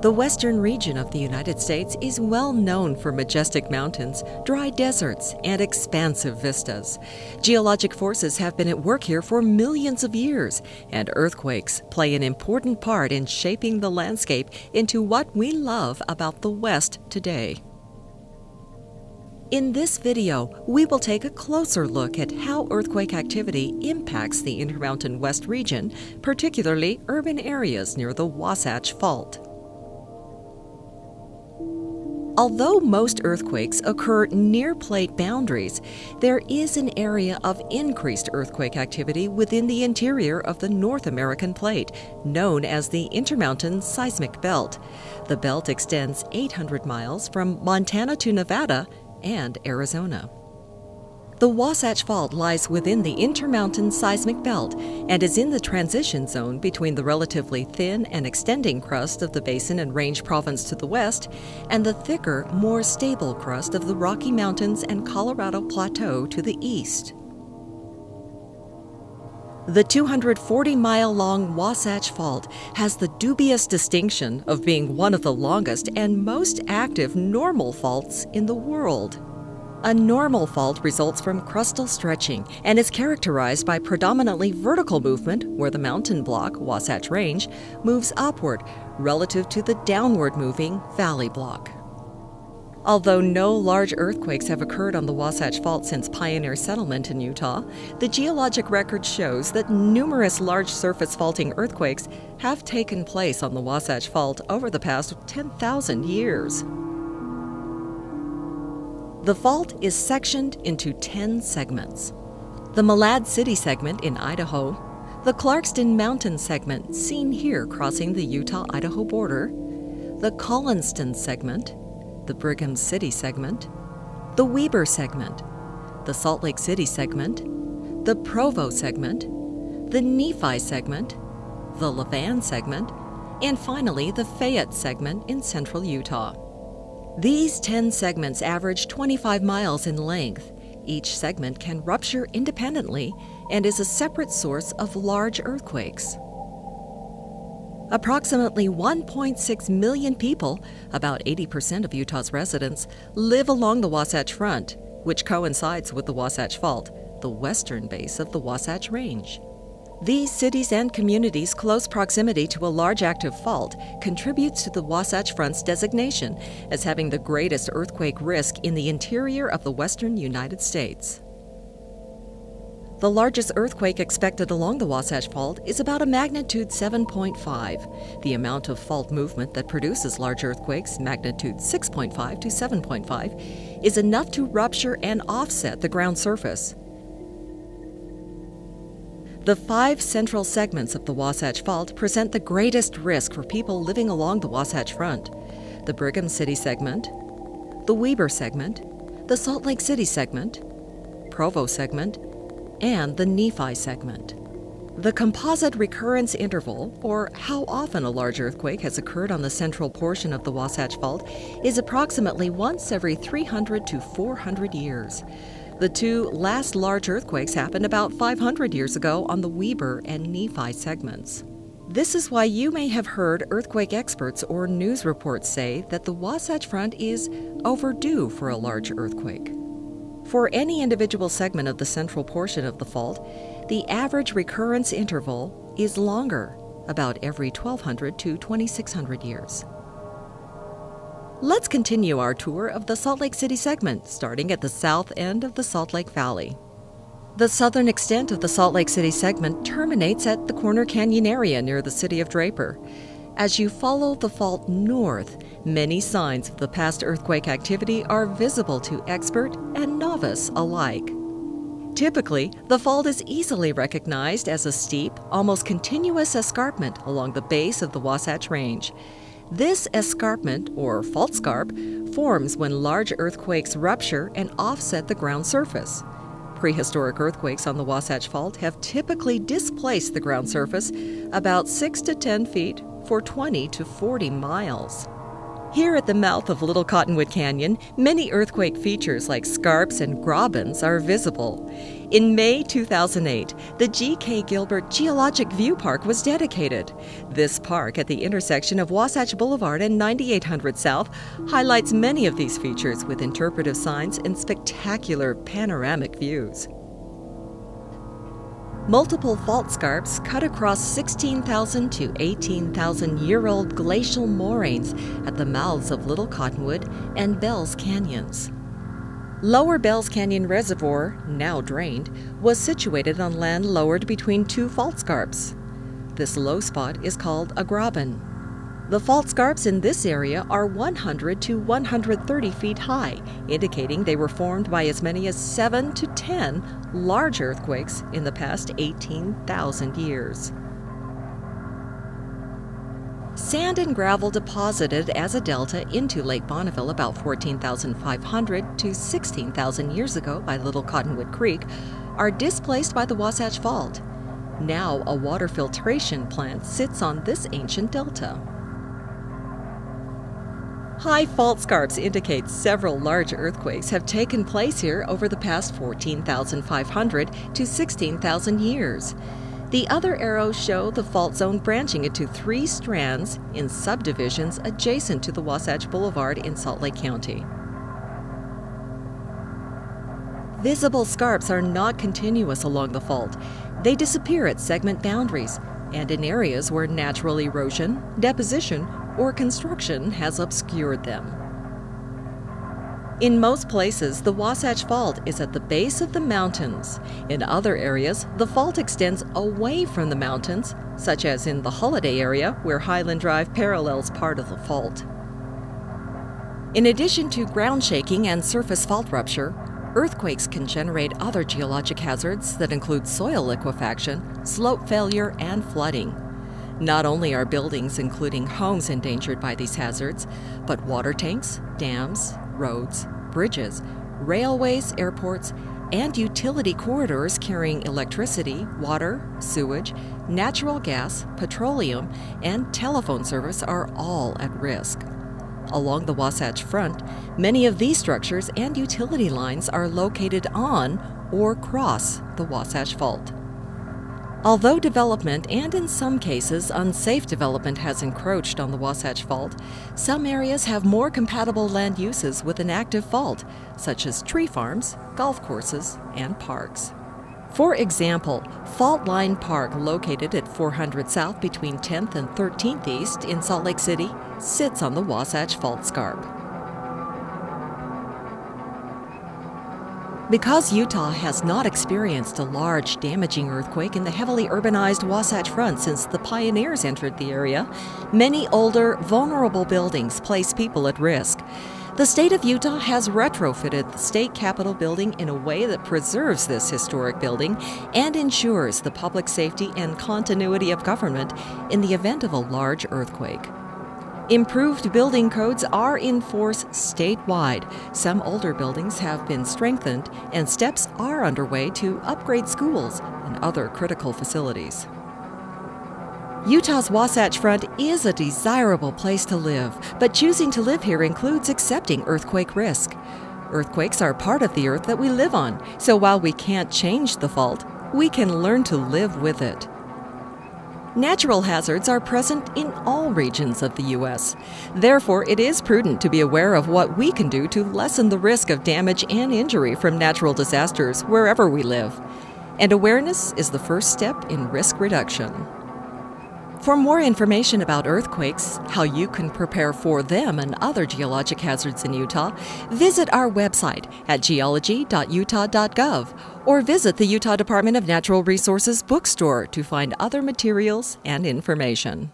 The western region of the United States is well known for majestic mountains, dry deserts, and expansive vistas. Geologic forces have been at work here for millions of years, and earthquakes play an important part in shaping the landscape into what we love about the West today. In this video, we will take a closer look at how earthquake activity impacts the Intermountain West region, particularly urban areas near the Wasatch Fault. Although most earthquakes occur near plate boundaries, there is an area of increased earthquake activity within the interior of the North American plate, known as the Intermountain Seismic Belt. The belt extends 800 miles from Montana to Nevada and Arizona. The Wasatch Fault lies within the Intermountain Seismic Belt and is in the transition zone between the relatively thin and extending crust of the Basin and Range Province to the west and the thicker, more stable crust of the Rocky Mountains and Colorado Plateau to the east. The 240 mile long Wasatch Fault has the dubious distinction of being one of the longest and most active normal faults in the world. A normal fault results from crustal stretching and is characterized by predominantly vertical movement where the mountain block, Wasatch Range, moves upward relative to the downward moving valley block. Although no large earthquakes have occurred on the Wasatch Fault since pioneer settlement in Utah, the geologic record shows that numerous large surface faulting earthquakes have taken place on the Wasatch Fault over the past 10,000 years. The fault is sectioned into 10 segments. The Malad City segment in Idaho, the Clarkston Mountain segment seen here crossing the Utah Idaho border, the Collinston segment, the Brigham City segment, the Weber segment, the Salt Lake City segment, the Provo segment, the Nephi segment, the Levan segment, and finally the Fayette segment in central Utah. These 10 segments average 25 miles in length. Each segment can rupture independently and is a separate source of large earthquakes. Approximately 1.6 million people, about 80% of Utah's residents, live along the Wasatch Front, which coincides with the Wasatch Fault, the western base of the Wasatch Range. These cities and communities' close proximity to a large active fault contributes to the Wasatch Front's designation as having the greatest earthquake risk in the interior of the western United States. The largest earthquake expected along the Wasatch Fault is about a magnitude 7.5. The amount of fault movement that produces large earthquakes, magnitude 6.5 to 7.5, is enough to rupture and offset the ground surface. The five central segments of the Wasatch Fault present the greatest risk for people living along the Wasatch Front the Brigham City segment, the Weber segment, the Salt Lake City segment, Provo segment, and the Nephi segment. The composite recurrence interval, or how often a large earthquake has occurred on the central portion of the Wasatch Fault, is approximately once every 300 to 400 years. The two last large earthquakes happened about 500 years ago on the Weber and Nephi segments. This is why you may have heard earthquake experts or news reports say that the Wasatch Front is overdue for a large earthquake. For any individual segment of the central portion of the fault, the average recurrence interval is longer, about every 1200 to 2600 years. Let's continue our tour of the Salt Lake City segment, starting at the south end of the Salt Lake Valley. The southern extent of the Salt Lake City segment terminates at the Corner Canyon area near the city of Draper. As you follow the fault north, many signs of the past earthquake activity are visible to expert and novice alike. Typically, the fault is easily recognized as a steep, almost continuous escarpment along the base of the Wasatch Range. This escarpment, or fault scarp, forms when large earthquakes rupture and offset the ground surface. Prehistoric earthquakes on the Wasatch Fault have typically displaced the ground surface about 6 to 10 feet for 20 to 40 miles. Here at the mouth of Little Cottonwood Canyon, many earthquake features like scarps and grabens are visible. In May 2008, the G.K. Gilbert Geologic View Park was dedicated. This park at the intersection of Wasatch Boulevard and 9800 South highlights many of these features with interpretive signs and spectacular panoramic views. Multiple fault scarps cut across 16,000 to 18,000 year old glacial moraines at the mouths of Little Cottonwood and Bells Canyons. Lower Bells Canyon Reservoir, now drained, was situated on land lowered between two fault scarps. This low spot is called a graben. The fault scarps in this area are 100 to 130 feet high, indicating they were formed by as many as 7 to 10 large earthquakes in the past 18,000 years. Sand and gravel deposited as a delta into Lake Bonneville about 14,500 to 16,000 years ago by Little Cottonwood Creek are displaced by the Wasatch Fault. Now, a water filtration plant sits on this ancient delta. High fault scarps indicate several large earthquakes have taken place here over the past 14,500 to 16,000 years. The other arrows show the fault zone branching into three strands in subdivisions adjacent to the Wasatch Boulevard in Salt Lake County. Visible scarps are not continuous along the fault. They disappear at segment boundaries and in areas where natural erosion, deposition, or construction has obscured them. In most places, the Wasatch Fault is at the base of the mountains. In other areas, the fault extends away from the mountains, such as in the Holladay area, where Highland Drive parallels part of the fault. In addition to ground shaking and surface fault rupture, earthquakes can generate other geologic hazards that include soil liquefaction, slope failure, and flooding. Not only are buildings, including homes, endangered by these hazards, but water tanks, dams, roads, bridges, railways, airports, and utility corridors carrying electricity, water, sewage, natural gas, petroleum, and telephone service are all at risk. Along the Wasatch Front, many of these structures and utility lines are located on or cross the Wasatch Fault. Although development and in some cases unsafe development has encroached on the Wasatch Fault, some areas have more compatible land uses with an active fault, such as tree farms, golf courses, and parks. For example, Fault Line Park, located at 400 South between 10th and 13th East in Salt Lake City, sits on the Wasatch Fault Scarp. Because Utah has not experienced a large, damaging earthquake in the heavily urbanized Wasatch Front since the pioneers entered the area, many older, vulnerable buildings place people at risk. The state of Utah has retrofitted the state capitol building in a way that preserves this historic building and ensures the public safety and continuity of government in the event of a large earthquake. Improved building codes are in force statewide. Some older buildings have been strengthened, and steps are underway to upgrade schools and other critical facilities. Utah's Wasatch Front is a desirable place to live, but choosing to live here includes accepting earthquake risk. Earthquakes are part of the earth that we live on, so while we can't change the fault, we can learn to live with it. Natural hazards are present in all regions of the U.S. Therefore, it is prudent to be aware of what we can do to lessen the risk of damage and injury from natural disasters wherever we live. And awareness is the first step in risk reduction. For more information about earthquakes, how you can prepare for them and other geologic hazards in Utah, visit our website at geology.utah.gov or visit the Utah Department of Natural Resources bookstore to find other materials and information.